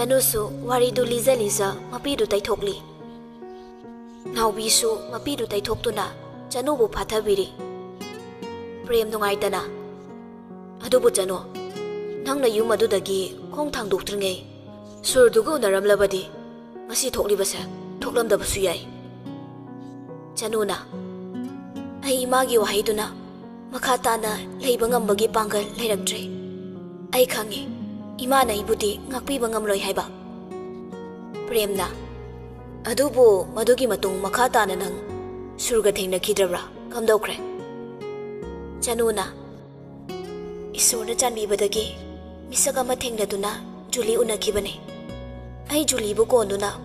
Janusu waridu liza liza mapidu tay thokli. Naubisu mapidu tay thoktuna Janubu phathabiri. Prem nungaitana. Adubu Janu, nang na yu yum adudagi khong thang duk tringai. Surdugo naramlabadi. Ngasi thoklibasa thoklamdabasu yai. Januna, ai magi wahiduna makhatana leibangam bagi pangal leiraktre. Ai khangi ima na ibudi ngakpi bangam loi hai ba. Prem na. Adu bu madugi matung makata na nang surga thing na kidabra kam dau kre. Chanu na. Isor na chan bi badagi misaga ma thing na tuna Julie una kibane. Ai Julie bu ko na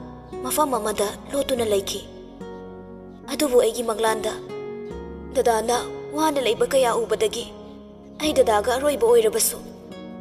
mafam mama da lotuna laiki. Adu bu egi maglanda. Dada na wana laiba kaya ubadagi. Ai dadaga aroi ba oirabasu.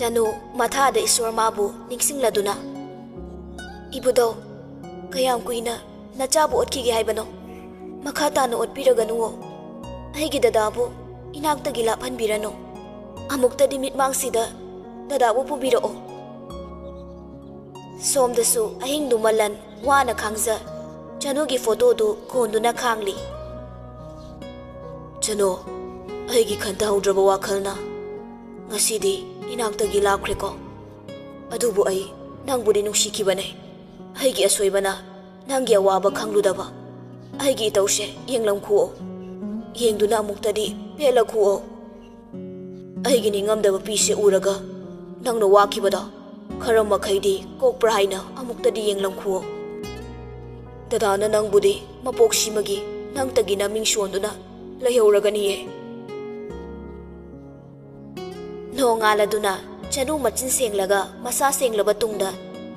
Chanu ꯃꯊꯥꯗ ꯏꯁꯣꯔ ꯃꯥꯕꯨ ꯅꯤꯡꯁꯤꯡꯂꯗꯨꯅ ꯏꯕꯨꯗꯧ ꯀꯌꯥꯝ ꯀꯨꯏꯅ ꯅꯆꯥꯕꯨ ꯑꯣꯠꯈꯤꯒꯦ ꯍꯥꯏꯕꯅꯣ ꯃꯈꯥ ꯇꯥꯅ ꯑꯣꯠꯄꯤꯔꯒꯅꯨꯋꯣ ꯑꯩꯒꯤ ꯗꯗꯥꯕꯨ ꯏꯅꯥꯛꯇꯒꯤ ꯂꯥꯞꯍꯟꯕꯤꯔꯅꯨ ꯑꯃꯨꯛꯇꯗꯤ ꯃꯤꯠꯃꯥꯡꯁꯤꯗ ꯗꯗꯥꯕꯨ ꯄꯨꯕꯤꯔꯛꯑꯣ ꯁꯣꯝꯗꯁꯨ ꯑꯍꯤꯡꯗꯨ ꯃꯜꯂꯟ ꯋꯥꯅ ꯈꯥꯡꯖ ꯆꯅꯨꯒꯤ ꯐꯣꯇꯣꯗꯨ ꯀꯣꯟꯗꯨꯅ ꯈꯥꯡꯂꯤ ꯆꯅꯨ ꯑꯩꯒꯤ ꯈꯟꯊꯍꯧꯗ꯭ꯔꯕ ꯋꯥꯈꯜꯅ ꯉꯁꯤꯗꯤ ꯏꯅꯥꯛꯇꯒꯤ ꯂꯥꯞꯈ꯭ꯔꯦꯀꯣ ꯑꯗꯨꯕꯨ ꯑꯩ ꯅꯪꯕꯨꯗꯤ ꯅꯨꯡꯁꯤꯈꯤꯕꯅꯦ ꯑꯩꯒꯤ ꯑꯁꯣꯏꯕꯅ ꯅꯪꯒꯤ ꯑꯋꯥꯕ ꯈꯪꯂꯨꯗꯕ ꯑꯩꯒꯤ ꯏꯇꯧꯁꯦ ꯌꯦꯡꯂꯝꯈꯨꯑꯣ ꯌꯦꯡꯗꯨꯅ ꯑꯃꯨꯛꯇꯗꯤ ꯄꯦꯜꯂꯈꯨꯑꯣ ꯑꯩꯒꯤ ꯅꯤꯡꯉꯝꯗꯕ ꯄꯤꯁꯦ ꯎꯔꯒ ꯅꯪꯅ ꯋꯥꯈꯤꯕꯗꯣ ꯈꯔ ꯃꯈꯩꯗꯤ ꯀꯣꯛꯄ꯭ꯔꯥ ꯍꯥꯏꯅ ꯑꯃꯨꯛꯇꯗꯤ ꯌꯦꯡꯂꯝꯈꯨꯑꯣ ꯗꯗꯥꯅ ꯅꯪꯕꯨꯗꯤ ꯃꯄꯣꯛꯁꯤꯃꯒꯤ ꯅꯪꯇꯒꯤ ꯅꯃꯤꯡ ꯁꯣꯟꯗꯨꯅ ꯂꯩꯍꯧꯔꯒꯅꯤꯌꯦ ꯅꯣꯡꯉꯥꯜꯂꯗꯨꯅ ꯆꯅꯨ ꯃꯆꯤꯟ ꯁꯦꯡꯂꯒ ꯃꯁꯥ ꯁꯦꯡꯂꯕ ꯇꯨꯡꯗ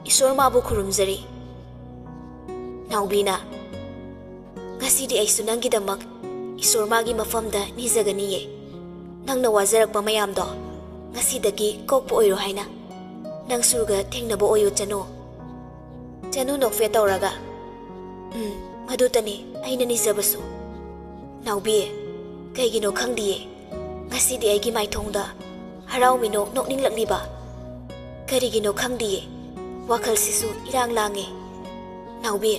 ꯏꯁꯣꯔ ꯃꯥꯕꯨ ꯈꯨꯔꯨꯝꯖꯔꯤ ꯅꯥꯎꯕꯤꯅ ꯉꯁꯤꯗꯤ ꯑꯩꯁꯨ ꯅꯪꯒꯤꯗꯃꯛ ꯏꯁꯣꯔ ꯃꯥꯒꯤ ꯃꯐꯝꯗ ꯅꯤꯖꯒꯅꯤꯌꯦ ꯅꯪꯅ ꯋꯥꯖꯔꯛꯄ ꯃꯌꯥꯝꯗꯣ ꯉꯁꯤꯗꯒꯤ ꯀꯣꯛꯄ ꯑꯣꯏꯔꯣ ꯍꯥꯏꯅ ꯅꯪ ꯁꯨꯔꯒ ꯊꯦꯡꯅꯕ ꯑꯣꯏꯌꯨ ꯆꯅꯨ ꯆꯅꯨ ꯅꯣꯛꯐꯦ ꯇꯧꯔꯒ ꯎꯝ ꯃꯗꯨꯇꯅꯤ ꯑꯩꯅ ꯅꯤꯖꯕꯁꯨ ꯅꯥꯎꯕꯤ ꯀꯩꯒꯤꯅꯣ ꯈꯪꯗꯤꯌꯦ ꯉꯁꯤꯗꯤ ꯑꯩꯒꯤ ꯃꯥꯏꯊꯣꯡꯗ ꯍꯔꯥꯎ ꯃꯤꯅꯣꯛ ꯅꯣꯛꯅꯤꯡꯂꯛꯂꯤꯕ ꯀꯔꯤꯒꯤꯅꯣ ꯈꯪꯗꯤꯌꯦ ꯋꯥꯈꯜꯁꯤꯁꯨ ꯏꯔꯥꯡ ꯂꯥꯡꯉꯦ ꯅꯥꯎꯕꯤ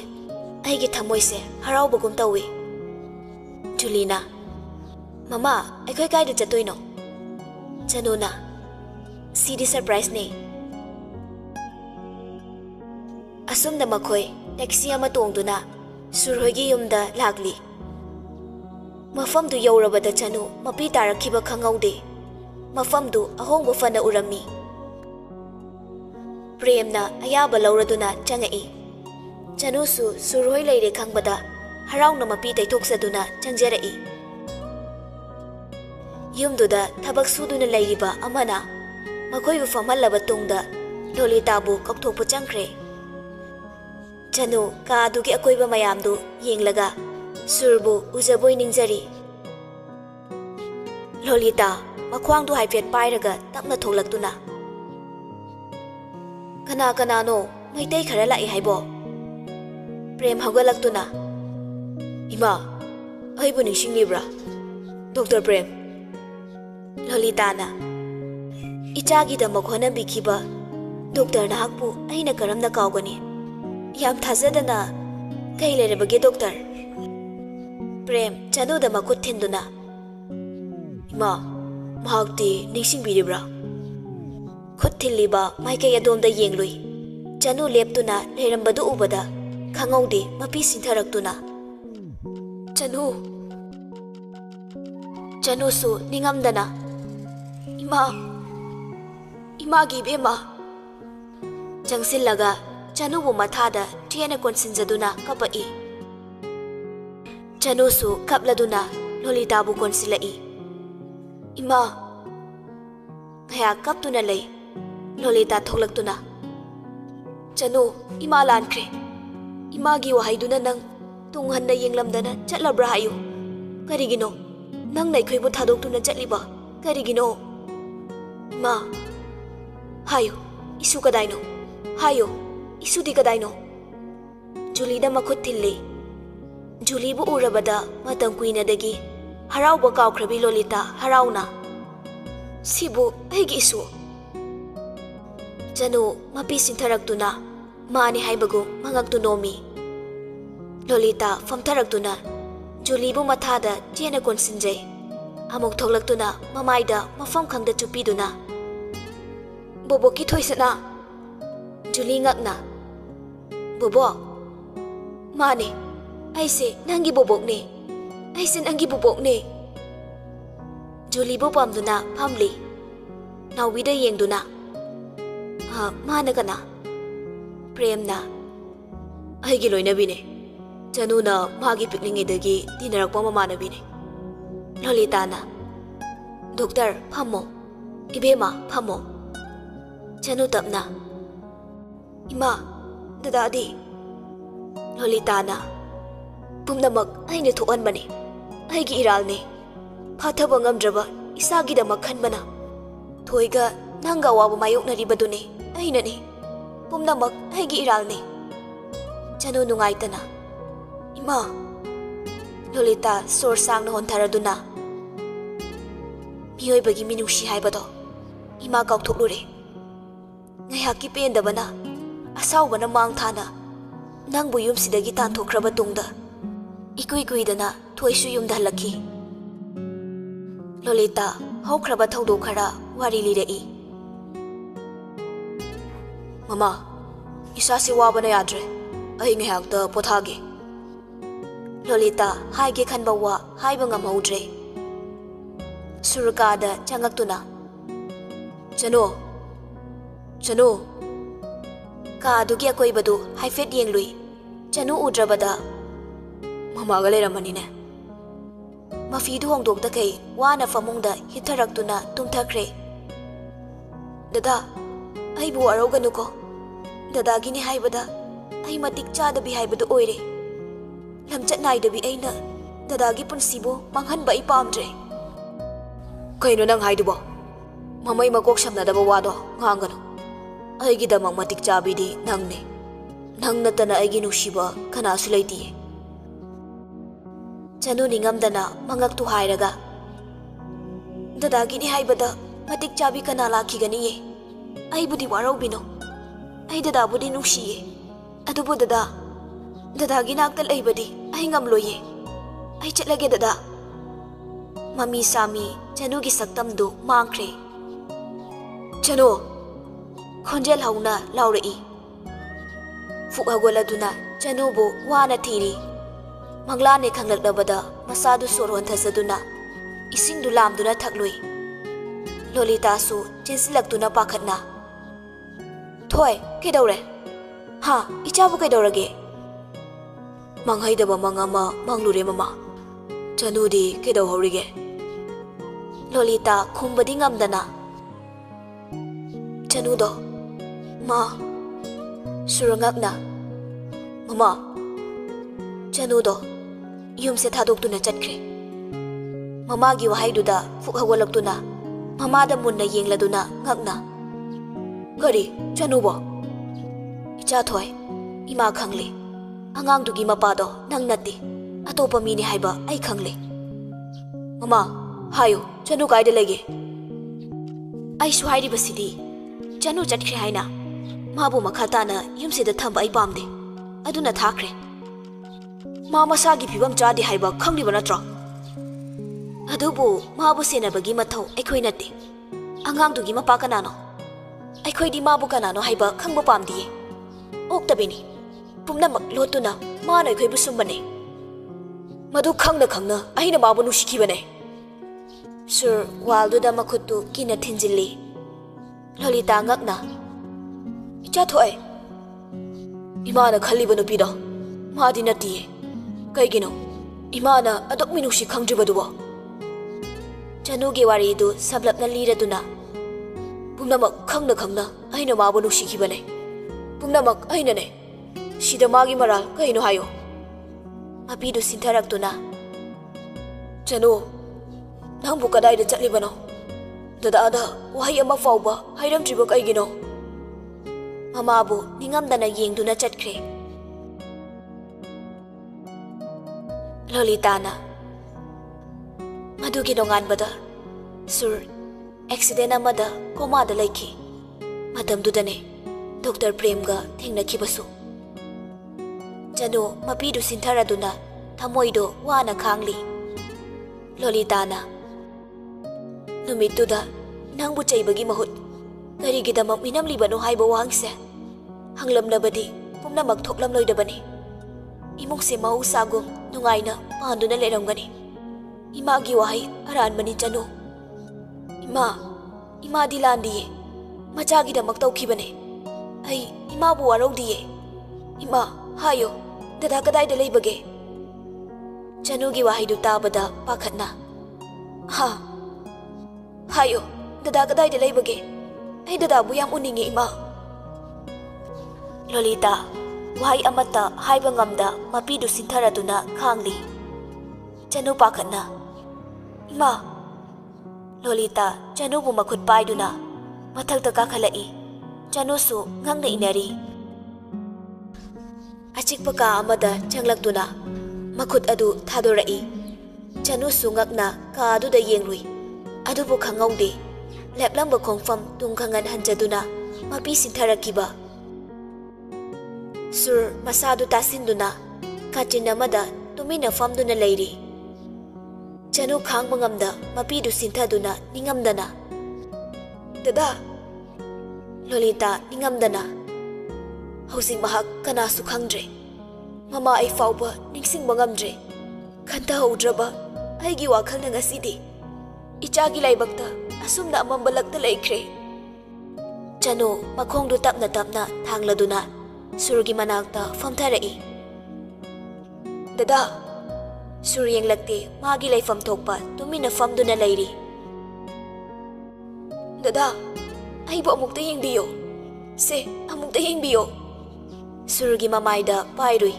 ꯑꯩꯒꯤ ꯊꯃꯣꯏꯁꯦ ꯍꯔꯥꯎꯕꯒꯨꯝ ꯇꯧꯏ ꯖꯨꯂꯤꯅ ꯃꯃꯥ ꯑꯩꯈꯣꯏ ꯀꯥꯏꯗ ꯆꯠꯇꯣꯏꯅꯣ ꯆꯅꯨꯅ ꯁꯤꯗꯤ ꯁꯔꯄ꯭ꯔꯥꯏꯖꯅꯦ ꯑꯁꯨꯝꯅ ꯃꯈꯣꯏ ꯇꯦꯛꯁꯤ ꯑꯃ ꯇꯣꯡꯗꯨꯅ ꯁꯨꯔꯍꯣꯏꯒꯤ ꯌꯨꯝꯗ ꯂꯥꯛꯂꯤ ꯃꯐꯝꯗꯨ ꯌꯧꯔꯕꯗ ꯆꯅꯨ ꯃꯄꯤ ꯇꯥꯔꯛꯈꯤꯕ ꯈꯪꯍꯧꯗꯦ ꯃꯐꯝꯗꯨ ꯑꯍꯣꯡꯕ ꯐꯅ ꯎꯔꯝꯃꯤ ꯄ꯭ꯔꯦꯝꯅ ꯑꯌꯥꯕ ꯂꯧꯔꯗꯨꯅ ꯆꯪꯉꯛꯏ ꯆꯅꯨꯁꯨ ꯁꯨꯔꯍꯣꯏ ꯂꯩꯔꯦ ꯈꯪꯕꯗ ꯍꯔꯥꯎꯅ ꯃꯄꯤ ꯇꯩꯊꯣꯛꯆꯗꯨꯅ ꯆꯪꯖꯔꯛꯏ ꯌꯨꯝꯗꯨꯗ ꯊꯕꯛ ꯁꯨꯗꯨꯅ ꯂꯩꯔꯤꯕ ꯑꯃꯅ ꯃꯈꯣꯏꯕꯨ ꯐꯝꯍꯜꯂꯕ ꯇꯨꯡꯗ ꯂꯣꯂꯤꯇꯥꯕꯨ ꯀꯧꯊꯣꯛꯄ ꯆꯪꯈ꯭ꯔꯦ ꯆꯅꯨ ꯀꯥ ꯑꯗꯨꯒꯤ ꯑꯀꯣꯏꯕ ꯃꯌꯥꯝꯗꯨ ꯌꯦꯡꯂꯒ ꯁꯨꯔꯕꯨ ꯎꯖꯕꯣꯏ ꯅꯤꯡꯖꯔꯤ ꯂꯣꯂꯤꯇꯥ ꯃꯈ꯭ꯋꯥꯡꯗꯨ ꯍꯥꯏꯐꯦꯠ ꯄꯥꯏꯔꯒ ꯇꯞꯅ ꯊꯣꯛꯂꯛꯇꯨꯅ ꯀꯅꯥ ꯀꯅꯥꯅꯣ ꯃꯩꯇꯩ ꯈꯔ ꯂꯥꯛꯏ ꯍꯥꯏꯕꯣ ꯄ꯭ꯔꯦꯝ ꯍꯧꯒꯠꯂꯛꯇꯨꯅ ꯏꯃꯥ ꯑꯩꯕꯨ ꯅꯤꯡꯁꯤꯡꯂꯤꯕ꯭ꯔꯥ ꯗꯣꯛꯇꯔ ꯄ꯭ꯔꯦꯝ ꯂꯣꯂꯤꯇꯥꯅ ꯏꯆꯥꯒꯤꯗꯃꯛ ꯍꯣꯠꯅꯕꯤꯈꯤꯕ ꯗꯣꯛꯇꯔ ꯅꯍꯥꯛꯄꯨ ꯑꯩꯅ ꯀꯔꯝꯅ ꯀꯥꯎꯒꯅꯤ ꯌꯥꯝ ꯊꯥꯖꯗꯅ ꯀꯩ ꯂꯩꯔꯕꯒꯦ ꯗꯣꯛꯇꯔ ꯄ꯭ꯔꯦꯝ ꯆꯅꯨꯗ ꯃꯈꯨꯠ ꯊꯤꯟꯗꯨꯅ ꯏꯃꯥ ꯃꯍꯥꯛꯇꯤ ꯅꯤꯡꯁꯤꯡꯕꯤꯔꯤꯕ꯭ꯔꯥ ꯈꯨꯠ ꯊꯤꯜꯂꯤꯕ ꯃꯥꯏꯀꯩ ꯑꯗꯣꯝꯗ ꯌꯦꯡꯂꯨꯏ ꯆꯅꯨ ꯂꯦꯞꯇꯨꯅ ꯂꯩꯔꯝꯕꯗꯨ ꯎꯕꯗ ꯈꯪꯍꯧꯗꯦ ꯃꯄꯤ ꯁꯤꯟꯊꯔꯛꯇꯨꯅ ꯆꯅꯨ ꯆꯅꯨꯁꯨ ꯅꯤꯡꯉꯝꯗꯅ ꯏꯃꯥ ꯏꯃꯥꯒꯤ ꯏꯕꯦꯝꯃ ꯆꯪꯁꯤꯜꯂꯒ ꯆꯅꯨꯕꯨ ꯃꯊꯥꯗ ꯆꯦꯅ ꯀꯣꯟꯁꯤꯟꯖꯗꯨꯅ ꯀꯞꯄꯛꯏ ꯆꯅꯨꯁꯨ ꯀꯞꯂꯗꯨꯅ ꯂꯣꯂꯤꯇꯥꯕꯨ ꯀꯣꯟꯁꯤꯜꯂꯛꯏ ima haya kap tu na lei lolita tholak tu na chanu ima lan kre ima gi wa hai du na nang tung han na yeng lam đơn na chat la bra hayu kari gì no nang nai khoi bu tha dok tu na chat li ba kari gi no ma hayu isu ka dai no hayu isu di ka dai no Julie the मखुत थिल्ली जुली बु उरबदा मतंकुई नदगी ꯍꯔꯥꯎꯕ ꯀꯥꯎꯈ꯭ꯔꯕꯤ ꯂꯣꯂꯤꯇꯥ ꯍꯔꯥꯎꯅ ꯁꯤꯕꯨ ꯑꯩꯒꯤ ꯏꯁꯨ ꯆꯅꯨ ꯃꯄꯤ ꯁꯤꯟꯊꯔꯛꯇꯨꯅ ꯃꯥꯅꯤ ꯍꯥꯏꯕꯒꯨꯝ ꯃꯉꯛꯇꯨ ꯅꯣꯝꯃꯤ ꯂꯣꯂꯤꯇꯥ ꯐꯝꯊꯔꯛꯇꯨꯅ ꯖꯨꯂꯤꯕꯨ ꯃꯊꯥꯗ ꯆꯦꯅ ꯀꯣꯟꯁꯤꯟꯖꯩ ꯑꯃꯨꯛ ꯊꯣꯛꯂꯛꯇꯨꯅ ꯃꯃꯥꯏꯗ ꯃꯐꯝ ꯈꯪꯗ ꯆꯨꯞꯄꯤꯗꯨꯅ ꯕꯣꯕꯣꯛꯀꯤ ꯊꯣꯏꯁꯅꯥ ꯖꯨꯂꯤ ꯉꯛꯅ ꯕꯣꯕꯣꯛ ꯃꯥꯅꯦ ꯑꯩꯁꯦ ꯅꯪꯒꯤ ꯕꯣꯕꯣꯛꯅꯦ ꯑꯩꯁꯦ ꯅꯪꯒꯤ ꯕꯣꯕꯣꯛꯅꯦ ꯖꯨꯂꯤꯕꯨ ꯄꯥꯝꯗꯨꯅ ꯐꯝꯂꯤ ꯅꯥꯎꯕꯤꯗ ꯌꯦꯡꯗꯨꯅ ꯃꯥꯅ ꯀꯅꯥ ꯄ꯭ꯔꯦꯝꯅ ꯑꯩꯒꯤ ꯂꯣꯏꯅꯕꯤꯅꯦ ꯆꯅꯨꯅ ꯃꯥꯒꯤ ꯄꯤꯛꯂꯤꯉꯩꯗꯒꯤ ꯇꯤꯟꯅꯔꯛꯄ ꯃꯃꯥꯟꯅꯕꯤꯅꯦ ꯂꯣꯂꯤꯇꯥꯅ ꯗꯣꯛꯇꯔ ꯐꯝꯃꯣ ꯏꯕꯦꯝꯃ ꯐꯝꯃꯣ ꯆꯅꯨ ꯇꯞꯅ ꯏꯃꯥ ꯗꯗꯥꯗꯤ ꯂꯣꯂꯤꯇꯥꯅ ꯄꯨꯝꯅꯃꯛ ꯑꯩꯅ ꯊꯣꯛꯍꯟꯕꯅꯤ ꯑꯩꯒꯤ ꯏꯔꯥꯜꯅꯤ ꯐꯥꯊꯕ ꯉꯝꯗ꯭ꯔꯕ ꯏꯁꯥꯒꯤꯗꯃꯛ ꯈꯟꯕꯅ ꯊꯣꯏꯒ ꯅꯪꯒ ꯑꯋꯥꯕ ꯃꯥꯌꯣꯛꯅꯔꯤꯕꯗꯨꯅꯤ ꯑꯩꯅꯅꯤ ꯄꯨꯝꯅꯃꯛ ꯑꯩꯒꯤ ꯏꯔꯥꯜꯅꯤ ꯆꯅꯨ ꯅꯨꯡꯉꯥꯏꯇꯅ ꯏꯃꯥ ꯂꯣꯂꯤꯇꯥ ꯁꯣꯔ ꯁꯥꯡꯅ ꯍꯣꯟꯊꯔꯗꯨꯅ ꯃꯤꯑꯣꯏꯕꯒꯤ ꯃꯤꯅꯨꯡꯁꯤ ꯍꯥꯏꯕꯗꯣ ꯏꯃꯥ ꯀꯥꯎꯊꯣꯛꯂꯨꯔꯦ ꯉꯥꯏꯍꯥꯛꯀꯤ ꯄꯦꯟꯗꯕꯅ ꯑꯁꯥꯎꯕꯅ ꯃꯥꯡ ꯊꯥꯅ ꯅꯪꯕꯨ ꯌꯨꯝꯁꯤꯗꯒꯤ ꯇꯥꯟꯊꯣꯛꯈ꯭ꯔꯕ ꯇꯨꯡꯗ ꯏꯀꯨꯏ ꯀꯨꯏꯗꯅ ꯊꯣꯏꯁꯨ ꯌꯨꯝꯗ ꯍꯜꯂꯛꯈꯤ ꯂꯣꯂꯤꯇꯥ ꯍꯧꯈ꯭ꯔꯕ ꯊꯧꯗꯣꯛ ꯈꯔ ꯋꯥꯔꯤ ꯂꯤꯔꯛꯏ ꯃꯃꯥ ꯏꯁꯥꯁꯤ ꯋꯥꯕꯅ ꯌꯥꯗ꯭ꯔꯦ ꯑꯩ ꯉꯥꯏꯍꯥꯛꯇ ꯄꯣꯊꯥꯒꯦ ꯂꯣꯂꯤꯇꯥ ꯍꯥꯏꯒꯦ ꯈꯟꯕ ꯋꯥ ꯍꯥꯏꯕ ꯉꯝꯍꯧꯗ꯭ꯔꯦ ꯁꯨꯔꯀꯥꯗ ꯆꯪꯉꯛꯇꯨꯅ ꯆꯅꯨ ꯆꯅꯨ ꯀꯥꯗꯨꯒꯤ ꯑꯀꯣꯏꯕꯗꯨ ꯍꯥꯏꯐꯦꯠ ꯌꯦꯡꯂꯨꯏ ꯆꯅꯨ ꯎꯗ꯭ꯔꯕꯗ ꯃꯃꯥꯒ ꯂꯩꯔꯝꯃꯅꯤꯅꯦ ꯃꯐꯤꯗꯨ ꯍꯣꯡꯗꯣꯛꯇꯈꯩ ꯋꯥꯅ ꯐꯃꯨꯡꯗ ꯍꯤꯠꯊꯔꯛꯇꯨꯅ ꯇꯨꯝꯊꯈ꯭ꯔꯦ ꯗꯗꯥ ꯑꯩꯕꯨ ꯋꯥꯔꯧꯒꯅꯨꯀꯣ ꯗꯗꯥꯒꯤꯅꯤ ꯍꯥꯏꯕꯗ ꯑꯩ ꯃꯇꯤꯛ ꯆꯥꯗꯕꯤ ꯍꯥꯏꯕꯗꯨ ꯑꯣꯏꯔꯦ ꯂꯝꯆꯠ ꯅꯥꯏꯗꯕꯤ ꯑꯩꯅ ꯗꯗꯥꯒꯤ ꯄꯨꯟꯁꯤꯕꯨ ꯃꯥꯡꯍꯟꯕ ꯑꯩ ꯄꯥꯝꯗ꯭ꯔꯦ ꯀꯩꯅꯣ ꯅꯪ ꯍꯥꯏꯗꯨꯕꯣ ꯃꯃꯩ ꯃꯀꯣꯛ ꯁꯝꯅꯗꯕ ꯋꯥꯗꯣ ꯉꯥꯡꯒꯅꯨ ꯑꯩꯒꯤꯗꯃꯛ ꯃꯇꯤꯛ ꯆꯥꯕꯤꯗꯤ ꯅꯪꯅꯤ ꯅꯪ ꯅꯠꯇꯅ ꯑꯩꯒꯤ ꯅꯨꯡꯁꯤꯕ ꯀꯅꯥꯁꯨ ꯂꯩꯇꯤꯌꯦ ꯆꯅꯨ ꯅꯤꯡꯉꯝꯗꯅ ꯃꯉꯛꯇꯨ ꯍꯥꯏꯔꯒ ꯗꯗꯥꯒꯤꯅꯤ ꯍꯥꯏꯕꯗ ꯃꯇꯤꯛ ꯆꯥꯕꯤ ꯀꯅꯥ ꯂꯥꯛꯈꯤꯒꯅꯤꯌꯦ ꯑꯩꯕꯨꯗꯤ ꯋꯥꯔꯧꯕꯤꯅꯣ ꯑꯩ ꯗꯗꯥꯕꯨꯗꯤ ꯅꯨꯡꯁꯤꯌꯦ ꯑꯗꯨꯕꯨ ꯗꯗꯥ ꯗꯗꯥꯒꯤ ꯅꯥꯛꯇ ꯂꯩꯕꯗꯤ ꯑꯩ ꯉꯝꯂꯣꯏꯌꯦ ꯑꯩ ꯆꯠꯂꯒꯦ ꯗꯗꯥ ꯃꯃꯤ ꯁꯥꯃꯤ ꯆꯅꯨꯒꯤ ꯁꯛꯇꯝꯗꯨ ꯃꯥꯡꯈ꯭ꯔꯦ ꯆꯅꯨ ꯈꯣꯟꯖꯦꯜ ꯍꯧꯅ ꯂꯥꯎꯔꯛꯏ ꯐꯨꯛ ꯍꯧꯒꯠꯂꯗꯨꯅ ꯆꯅꯨꯕꯨ ꯋꯥꯅ ꯊꯤꯔꯤ ꯃꯪꯂꯥꯅꯦ ꯈꯪꯂꯛꯂꯕꯗ ꯃꯁꯥꯗꯨ ꯁꯣꯔ ꯍꯣꯟꯊꯖꯗꯨꯅ ꯏꯁꯤꯡꯗꯨ ꯂꯥꯝꯗꯨꯅ ꯊꯛꯂꯨꯏ ꯂꯣꯂꯤꯇꯥꯁꯨ ꯆꯦꯟꯁꯤꯜꯂꯛꯇꯨꯅ ꯄꯥꯈꯠꯅ ꯊꯣꯏ ꯀꯩꯗꯧꯔꯦ ꯍꯥ ꯏꯆꯥꯕꯨ ꯀꯩꯗꯧꯔꯒꯦ ꯃꯪꯍꯩꯗꯕ ꯃꯪ ꯑꯃ ꯃꯪꯂꯨꯔꯦ ꯃꯃꯥ ꯆꯅꯨꯗꯤ ꯀꯩꯗꯧꯍꯧꯔꯤꯒꯦ ꯂꯣꯂꯤꯇꯥ ꯈꯨꯝꯕꯗꯤ ꯉꯝꯗꯅ ꯆꯅꯨꯗꯣ ꯃꯥ ꯁꯨꯔꯉꯛꯅ ꯃꯃꯥ ꯆꯅꯨꯗꯣ ꯌꯨꯝꯁꯦ ꯊꯥꯗꯣꯛꯇꯨꯅ ꯆꯠꯈ꯭ꯔꯦ ꯃꯃꯥꯒꯤ ꯋꯥꯍꯩꯗꯨꯗ ꯐꯨꯛ ꯍꯧꯒꯠꯂꯛꯇꯨꯅ ꯃꯃꯥꯗ ꯃꯨꯟꯅ ꯌꯦꯡꯂꯗꯨꯅ ꯉꯛꯅ ꯀꯔꯤ ꯆꯅꯨꯕꯣ ꯏꯆꯥꯊꯣꯏ ꯏꯃꯥ ꯈꯪꯂꯤ ꯑꯉꯥꯡꯗꯨꯒꯤ ꯃꯄꯥꯗꯣ ꯅꯪ ꯅꯠꯇꯦ ꯑꯇꯣꯞꯄ ꯃꯤꯅꯤ ꯍꯥꯏꯕ ꯑꯩ ꯈꯪꯂꯤ ꯃꯃꯥ ꯍꯥꯏꯌꯨ ꯆꯅꯨ ꯀꯥꯏꯗ ꯂꯩꯒꯦ ꯑꯩꯁꯨ ꯍꯥꯏꯔꯤꯕꯁꯤꯗꯤ ꯆꯅꯨ ꯆꯠꯈ꯭ꯔꯦ ꯍꯥꯏꯅ ꯃꯥꯕꯨ ꯃꯈꯥ ꯇꯥꯅ ꯌꯨꯝꯁꯤꯗ ꯊꯝꯕ ꯑꯩ ꯄꯥꯝꯗꯦ ꯑꯗꯨꯅ ꯊꯥꯈ꯭ꯔꯦ ꯃꯥ ꯃꯁꯥꯒꯤ ꯐꯤꯕꯝ ꯆꯥꯗꯦ ꯍꯥꯏꯕ ꯈꯪꯂꯤꯕ ꯅꯠꯇ꯭ꯔꯣ ꯑꯗꯨꯕꯨ ꯃꯥꯕꯨ ꯁꯦꯟꯅꯕꯒꯤ ꯃꯊꯧ ꯑꯩꯈꯣꯏ ꯅꯠꯇꯦ ꯑꯉꯥꯡꯗꯨꯒꯤ ꯃꯄꯥ ꯀꯅꯥꯅꯣ ꯑꯩꯈꯣꯏꯗꯤ ꯃꯥꯕꯨ ꯀꯅꯥꯅꯣ ꯍꯥꯏꯕ ꯈꯪꯕ ꯄꯥꯝꯗꯤꯌꯦ ꯑꯣꯛꯇꯕꯤꯅꯤ ꯄꯨꯝꯅꯃꯛ ꯂꯣꯠꯇꯨꯅ ꯃꯥꯅ ꯑꯩꯈꯣꯏꯕꯨ ꯁꯨꯝꯕꯅꯦ ꯃꯗꯨ ꯈꯪꯅ ꯈꯪꯅ ꯑꯩꯅ ꯃꯥꯕꯨ ꯅꯨꯡꯁꯤꯈꯤꯕꯅꯦ ꯁꯨꯔ ꯋꯥꯜꯗꯨꯗ ꯃꯈꯨꯠꯇꯨ ꯀꯤꯅ ꯊꯤꯟꯖꯤꯜꯂꯤ ꯂꯣꯂꯤꯇꯥ ꯉꯛꯅ ꯏꯆꯥ ꯊꯣꯛꯑꯦ ꯏꯃꯥꯅ ꯈꯜꯂꯤꯕ ꯅꯨꯄꯤꯗꯣ ꯃꯥꯗꯤ ꯅꯠꯇꯤꯌꯦ ꯀꯩꯒꯤꯅꯣ ꯏꯃꯥꯅ ꯑꯗꯨꯛ ꯃꯤꯅꯨꯡꯁꯤ ꯈꯪꯗ꯭ꯔꯤꯕꯗꯨꯕꯣ ꯆꯅꯨꯒꯤ ꯋꯥꯔꯤꯗꯨ ꯁꯝꯂꯞꯅ ꯂꯤꯔꯗꯨꯅ ꯄꯨꯝꯅꯃꯛ ꯈꯪꯅ ꯈꯪꯅ ꯑꯩꯅ ꯃꯥꯕꯨ ꯅꯨꯡꯁꯤꯈꯤꯕꯅꯦ ꯄꯨꯝꯅꯃꯛ ꯑꯩꯅꯅꯦ ꯁꯤꯗ ꯃꯥꯒꯤ ꯃꯔꯥꯜ ꯀꯩꯅꯣ ꯍꯥꯏꯌꯣ ꯃꯄꯤꯗꯨ ꯁꯤꯟꯊꯔꯛꯇꯨꯅ ꯆꯅꯨ ꯅꯪꯕꯨ ꯀꯗꯥꯏꯗ ꯆꯠꯂꯤꯕꯅꯣ ꯗꯗꯥꯗ ꯋꯥꯍꯩ ꯑꯃ ꯐꯥꯎꯕ ꯍꯥꯏꯔꯝꯗ꯭ꯔꯤꯕ ꯀꯩꯒꯤꯅꯣ ꯃꯃꯥꯕꯨ ꯅꯤꯡꯉꯝꯗꯅ ꯌꯦꯡꯗꯨꯅ ꯆꯠꯈ꯭ꯔꯦ Lolitana. Madugi dongan bada. Sur, accident amada coma da laiki. Madam dudane, Dr. Premga thengna kibasu. Jano mapidu sintharaduna thamoido wana khangli. Lolitana. Numituda nangbu chaibagi mahut. Karigidamam inamli banu haibo wangse. Hanglamna badi pumna magthoklam loidabani. bani. ꯂꯣꯂꯤꯇꯥꯅ ꯃꯗꯨꯒꯤ ꯅꯣꯡꯉꯥꯟꯕꯗ ꯁꯨꯔ ꯑꯦꯛꯁꯤꯗꯦꯟ ꯑꯃꯗ ꯀꯣꯃꯥꯗ ꯂꯩꯈꯤ ꯃꯇꯝꯗꯨꯗꯅꯦ ꯗꯣꯛꯇꯔ ꯄ꯭ꯔꯦꯝꯒ ꯊꯦꯡꯅꯈꯤꯕꯁꯨ ꯆꯅꯨ ꯃꯄꯤꯗꯨ ꯁꯤꯟꯊꯔꯗꯨꯅ ꯊꯃꯣꯏꯗꯣ ꯋꯥꯅ ꯈꯥꯡꯂꯤ ꯂꯣꯂꯤꯇꯥꯅ ꯅꯨꯃꯤꯠꯇꯨꯗ ꯅꯪꯕꯨ ꯆꯩꯕꯒꯤ ꯃꯍꯨꯠ ꯀꯔꯤꯒꯤꯗꯃꯛ ꯃꯤꯅꯝꯂꯤꯕꯅꯣ ꯍꯥꯏꯕ ꯋꯥꯍꯪꯁꯦ ꯍꯪꯂꯝꯂꯕꯗꯤ ꯄꯨꯝꯅꯃꯛ ꯊꯣꯛꯂꯝꯂꯣꯏꯗꯕꯅꯤ ꯏꯃꯨꯡꯁꯦ ꯃꯍꯧꯁꯥꯒꯨꯝ ꯅꯨꯡꯉꯥꯏꯅ ꯄꯥꯟꯗꯨꯅ ꯂꯩꯔꯝꯒꯅꯤ ꯏꯃꯥꯒꯤ ꯋꯥꯍꯩ ꯑꯔꯥꯟꯕꯅꯤ ꯆꯅꯨ ꯏꯃꯥ ꯏꯃꯥꯗꯤ ꯂꯥꯟꯗꯤꯌꯦ ꯃꯆꯥꯒꯤꯗꯃꯛ ꯇꯧꯈꯤꯕꯅꯦ ꯑꯩ ꯏꯃꯥꯕꯨ ꯋꯥꯔꯧꯗꯤꯌꯦ ꯏꯃꯥ ꯍꯥꯏꯌꯣ ꯗꯗꯥ ꯀꯗꯥꯏꯗ ꯂꯩꯕꯒꯦ ꯆꯅꯨꯒꯤ ꯋꯥꯍꯩꯗꯨ ꯇꯥꯕꯗ ꯄꯥꯈꯠꯅ ꯍꯥ ꯍꯥꯏꯌꯣ ꯗꯗꯥ ꯀꯗꯥꯏꯗ ꯂꯩꯕꯒꯦ ꯑꯩ ꯗꯗꯥꯕꯨ ꯌꯥꯝ ꯎꯅꯤꯡꯉꯦ ꯏꯃꯥ ꯂꯣꯂꯤꯇꯥ ꯋꯥꯍꯩ ꯑꯃꯠꯇ ꯍꯥꯏꯕ ꯉꯝꯗ ꯃꯄꯤꯗꯨ ꯁꯤꯟꯊꯔꯗꯨꯅ ꯈꯥꯡꯂꯤ ꯆꯅꯨ ꯄꯥꯈꯠꯅ ꯏꯃꯥ ꯂꯣꯂꯤꯇꯥ ꯆꯅꯨꯕꯨ ꯃꯈꯨꯠ ꯄꯥꯏꯗꯨꯅ ꯃꯊꯛꯇ ꯀꯥꯈꯠꯂꯛꯏ ꯆꯅꯨꯁꯨ ꯉꯪꯅ ꯏꯅꯔꯤ ꯑꯆꯤꯛꯄ ꯀꯥ ꯑꯃꯗ ꯆꯪꯂꯛꯇꯨꯅ ꯃꯈꯨꯠ ꯑꯗꯨ ꯊꯥꯗꯣꯔꯛꯏ ꯆꯅꯨꯁꯨ ꯉꯛꯅ ꯀꯥ ꯑꯗꯨꯗ ꯌꯦꯡꯂꯨꯏ ꯑꯗꯨꯕꯨ ꯈꯪꯍꯧꯗꯦ ꯂꯦꯞꯂꯝꯕ ꯈꯣꯡꯐꯝ ꯇꯨꯡ ꯈꯪꯍꯟ ꯍꯟꯖꯗꯨꯅ ꯃꯄꯤ ꯁꯤꯟꯊꯔꯛꯈꯤꯕ ꯁꯨꯔ ꯃꯁꯥꯗꯨ ꯇꯥꯁꯤꯟꯗꯨꯅ ꯀꯥꯆꯤꯟ ꯑꯃꯗ ꯇꯨꯃꯤꯟꯅ ꯐꯝꯗꯨꯅ ꯂꯩꯔꯤ ꯆꯅꯨ ꯈꯥꯡꯕ ꯉꯝꯗ ꯃꯄꯤꯗꯨ ꯁꯤꯟꯊꯗꯨꯅ ꯅꯤꯡꯉꯝꯗꯅ ꯗꯗꯥ ꯂꯣꯂꯤꯇꯥ ꯅꯤꯡꯉꯝꯗꯅ ꯍꯧꯖꯤꯛ ꯃꯍꯥꯛ ꯀꯅꯥꯁꯨ ꯈꯪꯗ꯭ꯔꯦ ꯃꯃꯥ ꯑꯩ ꯐꯥꯎꯕ ꯅꯤꯡꯁꯤꯡꯕ ꯉꯝꯗ꯭ꯔꯦ ꯈꯟꯊꯍꯧꯗ꯭ꯔꯕ ꯑꯩꯒꯤ ꯋꯥꯈꯜꯅ ꯉꯁꯤꯗꯤ ꯏꯆꯥꯒꯤ ꯂꯥꯏꯕꯛꯇ ꯑꯁꯨꯝꯅ ꯑꯃꯝꯕ ꯂꯛꯇ ꯂꯩꯈ꯭ꯔꯦ ꯆꯅꯨ ꯃꯈꯣꯡꯗꯨ ꯇꯞꯅ ꯇꯞꯅ ꯊꯥꯡꯂꯗꯨꯅ ꯁꯨꯔꯒꯤ ꯃꯅꯥꯛꯇ ꯐꯝꯊꯔꯛꯏ ꯗꯗꯥ ꯁꯨꯔ ꯌꯦꯡꯂꯛꯇꯦ ꯃꯥꯒꯤ ꯂꯩꯐꯝ ꯊꯣꯛꯄ ꯇꯨꯃꯤꯟꯅ ꯐꯝꯗꯨꯅ ꯂꯩꯔꯤ ꯗꯗꯥ ꯑꯩꯕꯨ ꯑꯃꯨꯛꯇ ꯌꯦꯡꯕꯤꯌꯣ ꯁꯦ ꯑꯃꯨꯛꯇ ꯌꯦꯡꯕꯤꯌꯣ ꯁꯨꯔꯒꯤ ꯃꯃꯥꯏꯗ ꯄꯥꯏꯔꯨꯏ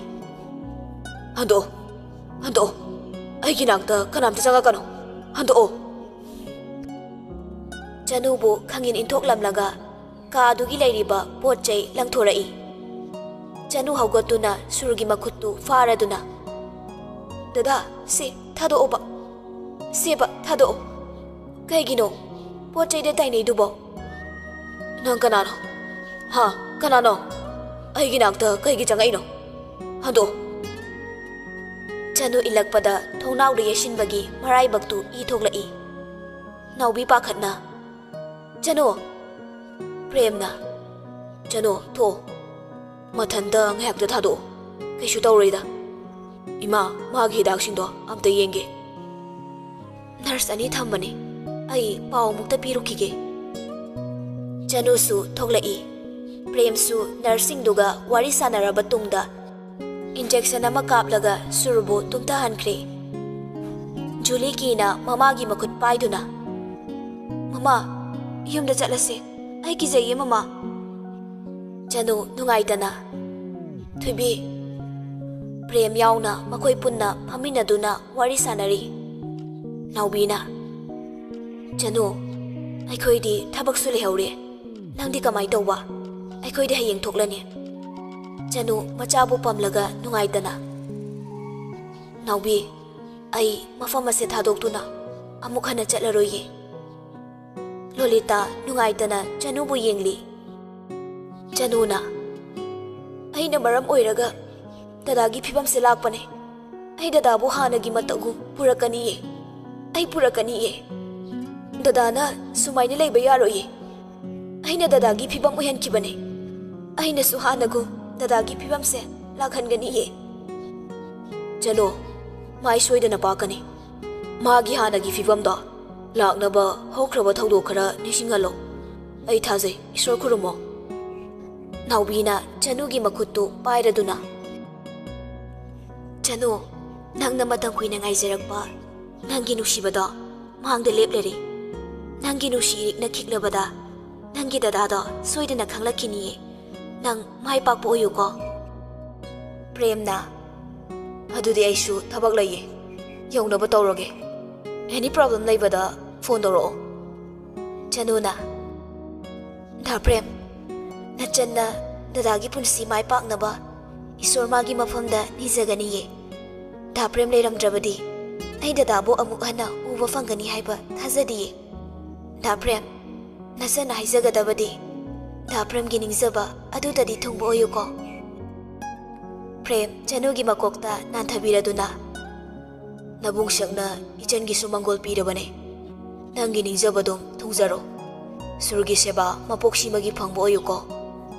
ꯍꯟꯗꯣꯛꯑꯣ ꯍꯟꯗꯣꯛꯑꯣ ꯑꯩꯒꯤ ꯅꯥꯛꯇ ꯀꯅꯥꯝꯇ ꯆꯪꯉꯛꯀꯅꯣ ꯍꯟꯗꯣꯛꯑꯣ ꯆꯅꯨꯕꯨ ꯈꯪꯏꯟ ꯏꯟꯊꯣꯛꯂꯝꯂꯒ ꯀꯥꯗꯨꯒꯤ ꯂꯩꯔꯤꯕ ꯄꯣꯠ ꯆꯩ ꯂꯪꯊꯣꯔꯛꯏ ಚನು ಹೌಗತ್ತುನ ಸುರುಗಿ ಮಕ್ಕುತ್ತು ಫಾರದುನ ದದಾ ಸಿ ಥಾದೋ ಒಬ್ಬ ಸೇಬ ಥಾದೋ ಕೈಗಿನೋ ಪೋಚೈದೆ ತೈನೆ ಇದುಬೋ ನಂಗ ನಾನು ಹಾ ಕನಾನೋ ಐಗಿ ನಾಗ್ತ ಕೈಗಿ ಚಂಗೈನೋ ಅದೋ ಚನು ಇಲ್ಲಕ್ಪದ ಥೌನಾವ್ಡು ಯಶಿನ್ಬಗಿ ಮರಾಯಿ ಬಗ್ತು ಈ ಥೋಗ್ಲಇ ನಾವು ಬಿ ಪಾಖತ್ನ ಚನು ಪ್ರೇಮ್ನ ಚನು ಥೋ ꯃꯊꯟꯇ ꯉꯥꯏꯍꯥꯛꯇ ꯊꯥꯗꯣꯛꯑꯣ ꯀꯩꯁꯨ ꯇꯧꯔꯣꯏꯗ ꯏꯃꯥ ꯃꯥꯒꯤ ꯍꯤꯗꯥꯛꯁꯤꯡꯗꯣ ꯑꯝꯇ ꯌꯦꯡꯒꯦ ꯅꯔꯁ ꯑꯅꯤ ꯊꯝꯕꯅꯤ ꯑꯩ ꯄꯥꯎ ꯑꯃꯨꯛꯇ ꯄꯤꯔꯨꯈꯤꯒꯦ ꯆꯅꯨꯁꯨ ꯊꯣꯛꯂꯛꯏ ꯄ꯭ꯔꯦꯝꯁꯨ ꯅꯔꯁꯁꯤꯡꯗꯨꯒ ꯋꯥꯔꯤ ꯁꯥꯟꯅꯔꯕ ꯇꯨꯡꯗ ꯏꯟꯖꯦꯛꯁꯟ ꯑꯃ ꯀꯥꯞꯂꯒ ꯁꯨꯔꯕꯨ ꯇꯨꯝꯊꯍꯟꯈ꯭ꯔꯦ ꯖꯨꯂꯤꯀꯤꯅ ꯃꯃꯥꯒꯤ ꯃꯈꯨꯠ ꯄꯥꯏꯗꯨꯅ ꯃꯃꯥ ꯌꯨꯝꯗ ꯆꯠꯂꯁꯦ ꯑꯩ ꯀꯤꯖꯩꯌꯦ ꯃꯃꯥ ꯆꯅꯨ ꯅꯨꯡꯉꯥꯏꯇꯅ Thuy Prem yauna makoi punna faminaduna wari sanari. Naubina. Chanu, aikoi di thabak su lehaure. Nang di kamai tawwa. Aikoi di hayeng mà Chanu machabu pamlaga nungaitana. Naubi, ai mafam ase na amuk hana chatlaroye. Lolita nungaitana Chanu bu yengli. Chanu na. ꯑꯩꯅ ꯃꯔꯝ ꯑꯣꯏꯔꯒ ꯗꯗꯥꯒꯤ ꯐꯤꯕꯝꯁꯦ ꯂꯥꯛꯄꯅꯦ ꯑꯩ ꯗꯗꯥꯕꯨ ꯍꯥꯟꯅꯒꯤ ꯃꯇꯧꯒꯨꯝ ꯄꯨꯔꯛꯀꯅꯤꯌꯦ ꯑꯩ ꯄꯨꯔꯛꯀꯅꯤꯌꯦ ꯗꯗꯥꯅ ꯁꯨꯃꯥꯏꯅ ꯂꯩꯕ ꯌꯥꯔꯣꯏꯌꯦ ꯑꯩꯅ ꯗꯗꯥꯒꯤ ꯐꯤꯕꯝ ꯑꯣꯏꯍꯟꯈꯤꯕꯅꯦ ꯑꯩꯅꯁꯨ ꯍꯥꯟꯅꯒꯨꯝ ꯗꯗꯥꯒꯤ ꯐꯤꯕꯝꯁꯦ ꯂꯥꯛꯍꯟꯒꯅꯤꯌꯦ ꯆꯅꯣ ꯃꯥꯏ ꯁꯣꯏꯗꯅ ꯄꯥꯛꯀꯅꯤ ꯃꯥꯒꯤ ꯍꯥꯟꯅꯒꯤ ꯐꯤꯕꯝꯗꯣ ꯂꯥꯛꯅꯕ ꯍꯧꯈ꯭ꯔꯕ ꯊꯧꯗꯣꯛ ꯈꯔ ꯅꯤꯡꯁꯤꯡꯍꯜꯂꯣ ꯑꯩ ꯊꯥꯖꯩ ꯏꯁꯣꯔ ꯈꯨꯔꯨꯝꯃꯣ ꯅꯥꯎꯕꯤꯅ ꯆꯅꯨꯒꯤ ꯃꯈꯨꯠꯇꯨ ꯄꯥꯏꯔꯗꯨꯅ ꯆꯅꯨ ꯅꯪꯅ ꯃꯇꯝ ꯀꯨꯏꯅ ꯉꯥꯏꯖꯔꯛꯄ ꯅꯪꯒꯤ ꯅꯨꯡꯁꯤꯕꯗꯣ ꯃꯥꯡꯗ ꯂꯦꯞꯂꯔꯤ ꯅꯪꯒꯤ ꯅꯨꯡꯁꯤ ꯏꯔꯤꯛꯅ ꯈꯤꯛꯂꯕꯗ ꯅꯪꯒꯤ ꯗꯗꯥꯗꯣ ꯁꯣꯏꯗꯅ ꯈꯪꯂꯛꯈꯤꯅꯤꯌꯦ ꯅꯪ ꯃꯥꯏ ꯄꯥꯛꯄ ꯑꯣꯏꯌꯨꯀꯣ ꯄ꯭ꯔꯦꯝꯅ ꯑꯗꯨꯗꯤ ꯑꯩꯁꯨ ꯊꯕꯛ ꯂꯩꯌꯦ ꯌꯧꯅꯕ ꯇꯧꯔꯒꯦ ꯑꯦꯅꯤ ꯄ꯭ꯔꯣꯕ꯭ꯂꯦꯝ ꯂꯩꯕꯗ ꯐꯣꯟ ꯇꯧꯔꯛꯑꯣ ꯆꯅꯨꯅ ꯗꯥ ꯄ꯭ꯔꯦꯝ ꯅꯆꯟꯅ ꯗꯗꯥꯒꯤ ꯄꯨꯟꯁꯤ ꯃꯥꯏ ꯄꯥꯛꯅꯕ ꯏꯁꯣꯔ ꯃꯥꯒꯤ ꯃꯐꯝꯗ ꯅꯤꯖꯒꯅꯤꯌꯦ ꯗꯥ ꯄ꯭ꯔꯦꯝ ꯂꯩꯔꯝꯗ꯭ꯔꯕꯗꯤ ꯑꯩ ꯗꯗꯥꯕꯨ ꯑꯃꯨꯛ ꯍꯟꯅ ꯎꯕ ꯐꯪꯒꯅꯤ ꯍꯥꯏꯕ ꯊꯥꯖꯗꯤꯌꯦ ꯗꯥ ꯄ꯭ꯔꯦꯝ ꯅꯆꯟꯅ ꯍꯥꯏꯖꯒꯗꯕꯗꯤ ꯗꯥ ꯄ꯭ꯔꯦꯝꯒꯤ ꯅꯤꯡꯖꯕ ꯑꯗꯨꯗꯗꯤ ꯊꯨꯡꯕ ꯑꯣꯏꯌꯨꯀꯣ ꯄ꯭ꯔꯦꯝ ꯆꯅꯨꯒꯤ ꯃꯀꯣꯛꯇ ꯅꯥꯟꯊꯕꯤꯔꯗꯨꯅ ꯅꯕꯨꯡꯁꯛꯅ ꯏꯆꯟꯒꯤꯁꯨ ꯃꯪꯒꯣꯜ ꯄꯤꯔꯕꯅꯦ ꯅꯪꯒꯤ ꯅꯤꯡꯖꯕꯗꯨꯝ ꯊꯨꯡꯖꯔꯣ ꯁꯨꯔꯒꯤ ꯁꯦꯕꯥ ꯃꯄꯣꯛꯁꯤꯃꯒꯤ ꯐꯪꯕ ꯑꯣꯏꯌꯨꯀꯣ